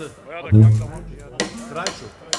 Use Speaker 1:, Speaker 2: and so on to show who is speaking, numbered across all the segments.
Speaker 1: Hadi.
Speaker 2: Bayağı da kanka var.
Speaker 1: Try shoot.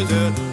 Speaker 1: heureux